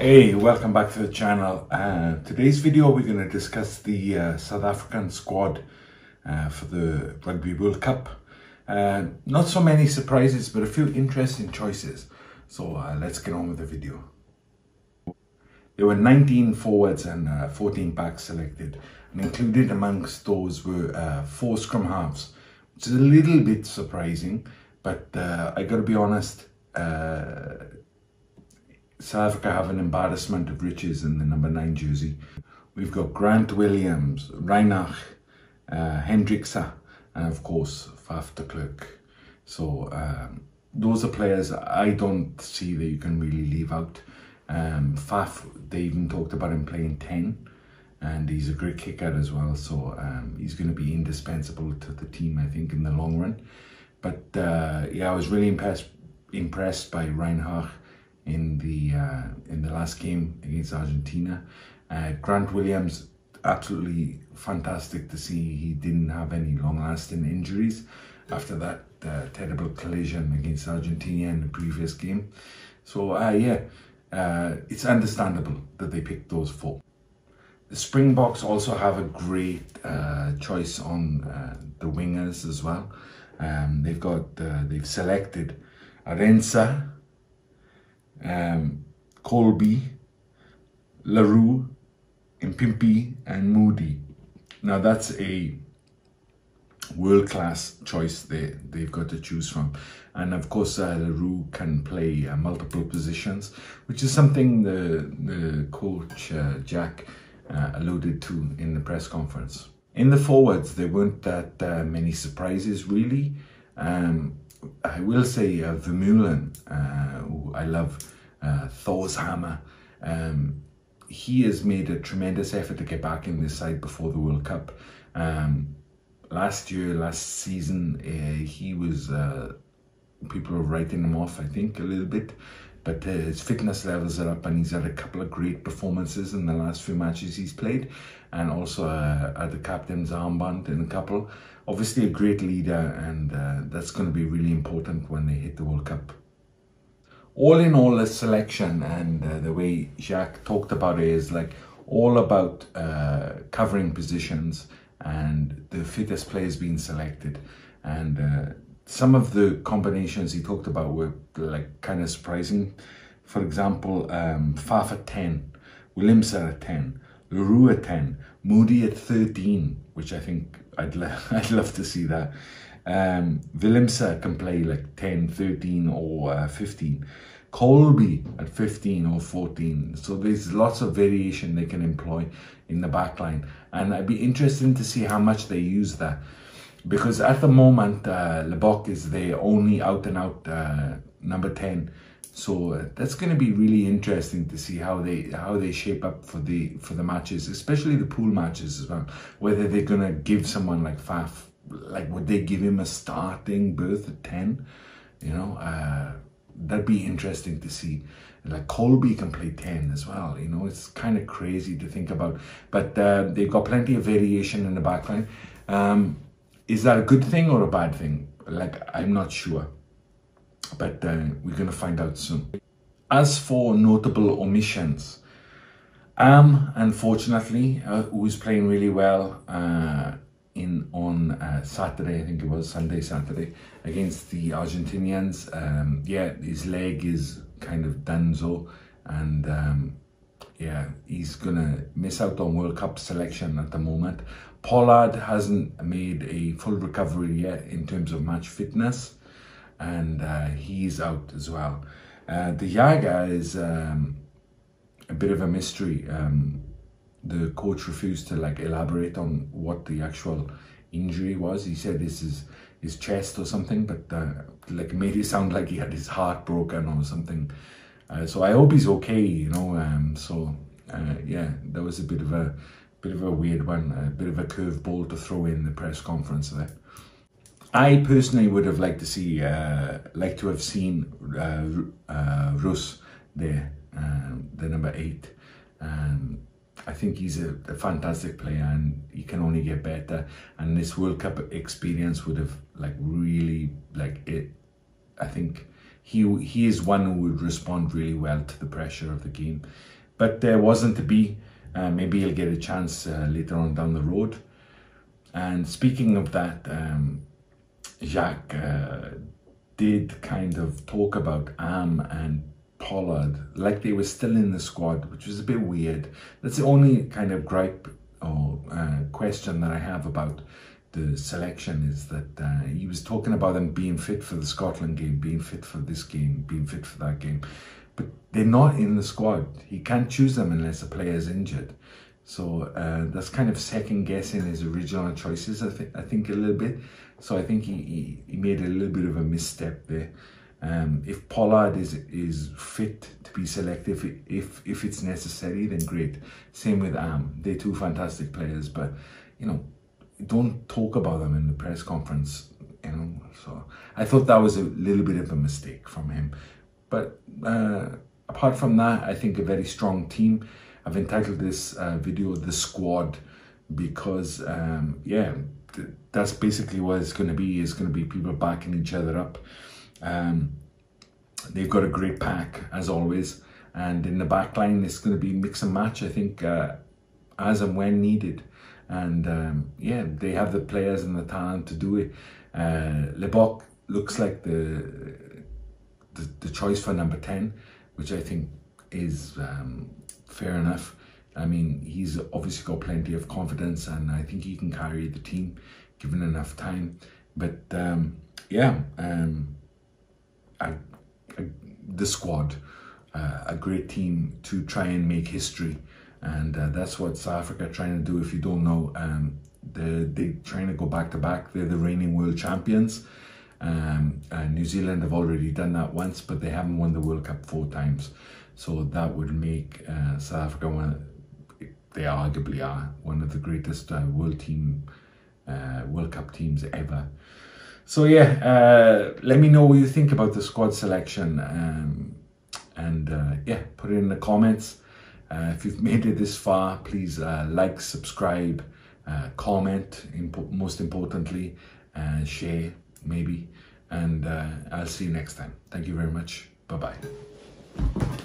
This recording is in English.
Hey, welcome back to the channel. Uh, today's video we're going to discuss the uh, South African squad uh, for the Rugby World Cup. Uh, not so many surprises, but a few interesting choices. So uh, let's get on with the video. There were 19 forwards and uh, 14 backs selected, and included amongst those were four scrum halves, which is a little bit surprising, but I got to be honest. South Africa have an embarrassment of riches in the number nine jersey. We've got Grant Williams, Reinach, uh, and of course Faf de Klerk. So um, those are players I don't see that you can really leave out. Um, Faf, they even talked about him playing 10 and he's a great kicker as well. So um, he's going to be indispensable to the team, I think, in the long run. But uh, yeah, I was really impressed impressed by Reinach in the uh, in the last game against Argentina. Uh, Grant Williams, absolutely fantastic to see he didn't have any long-lasting injuries after that uh, terrible collision against Argentina in the previous game. So uh, yeah, uh, it's understandable that they picked those four. The Springboks also have a great uh, choice on the wingers as well. Um, they've got they've selected Arendse, um, Kolbe, le Roux, Mapimpi, and Moodie. Now that's a world-class choice they, they've got to choose from. And of course, uh, le Roux can play uh, multiple positions, which is something the, the coach, uh, Jacques, uh, alluded to in the press conference. In the forwards, there weren't that uh, many surprises, really. Um, I will say uh, Vermeulen, uh, who I love, uh, Thor's hammer. Um, he has made a tremendous effort to get back in this side before the World Cup. Um, last year, last season, uh, he was, uh, people are writing him off, I think, a little bit. But uh, his fitness levels are up and he's had a couple of great performances in the last few matches he's played. And also uh, at the captain's armband in a couple. Obviously a great leader and uh, that's going to be really important when they hit the World Cup all in all, the selection and uh, the way Jacques talked about it is like all about uh, covering positions and the fittest players being selected. And uh, some of the combinations he talked about were like kind of surprising. For example, um, Faf at 10, Williams at 10, le Roux at 10, Moodie at 13, which I think I'd, lo I'd love to see that. Um, Willemse can play like 10, 13 or uh, 15. Kolbe at 15 or 14. So there's lots of variation they can employ in the backline. And I'd be interested to see how much they use that. Because at the moment, uh, Libbok is the only out and out uh, number 10. So uh, that's going to be really interesting to see how they how they shape up for the for the matches, especially the pool matches as well. Whether they're going to give someone like Faf, like would they give him a starting berth at 10? You know, uh, that'd be interesting to see. Like Kolbe can play 10 as well, you know, it's kind of crazy to think about. But uh, they've got plenty of variation in the backline. Um, is that a good thing or a bad thing? Like, I'm not sure. But uh, we're going to find out soon. As for notable omissions, Am, unfortunately, uh, who's playing really well, uh, in on uh, Saturday, I think it was Sunday, Saturday, against the Argentinians. Um, yeah, his leg is kind of donezo, and um, yeah, he's gonna miss out on World Cup selection at the moment. Pollard hasn't made a full recovery yet in terms of match fitness, and uh, he's out as well. Uh, De Jager is um, a bit of a mystery. Um, the coach refused to like elaborate on what the actual injury was. He said this is his chest or something, but uh, like made it sound like he had his heart broken or something. Uh, so I hope he's okay, you know. Um, so uh, yeah, that was a bit of a bit of a weird one, a bit of a curveball to throw in the press conference there. I personally would have liked to see, uh, like to have seen uh, uh, Roos there, um, the number eight. Um, I think he's a, a, fantastic player and he can only get better. And this World Cup experience would have like really like it. I think he he is one who would respond really well to the pressure of the game. But there wasn't to be. Uh, maybe he'll get a chance uh, later on down the road. And speaking of that, um, Jacques uh, did kind of talk about Am and Pollard like they were still in the squad, which was a bit weird. That's the only kind of gripe or uh, question that I have about the selection is that uh, he was talking about them being fit for the Scotland game, being fit for this game, being fit for that game. But they're not in the squad. He can't choose them unless a player is injured. So uh, that's kind of second guessing his original choices, I, th- I think, a little bit. So I think he, he, he made a little bit of a misstep there. Um, if Pollard is is fit to be selected, if, if if it's necessary, then great. Same with Am. They're two fantastic players, but you know, don't talk about them in the press conference, you know. So I thought that was a little bit of a mistake from him. But uh, apart from that, I think a very strong team. I've entitled this uh, video "The Squad" because, um, yeah, th- that's basically what it's going to be. It's going to be people backing each other up. Um, they've got a great pack as always, and in the back line, it's going to be mix and match. I think uh, as and when needed and um, yeah, they have the players and the talent to do it. Uh, Libbok looks like the, the, the choice for number ten, which I think is um, fair enough. I mean, he's obviously got plenty of confidence, and I think he can carry the team given enough time. But um, yeah, um, I, I, the squad, uh, a great team to try and make history and uh, that's what South Africa are trying to do. If you don't know, um, they're, they're trying to go back to back. They're the reigning world champions. Um, New Zealand have already done that once, but they haven't won the World Cup four times. So that would make uh, South Africa one. They arguably are one of the greatest uh, world team, uh, World Cup teams ever. So yeah, uh, let me know what you think about the squad selection, um, and uh, yeah, put it in the comments. Uh, if you've made it this far, please uh, like, subscribe, uh, comment, impo most importantly, share maybe. And uh, I'll see you next time. Thank you very much. Bye bye.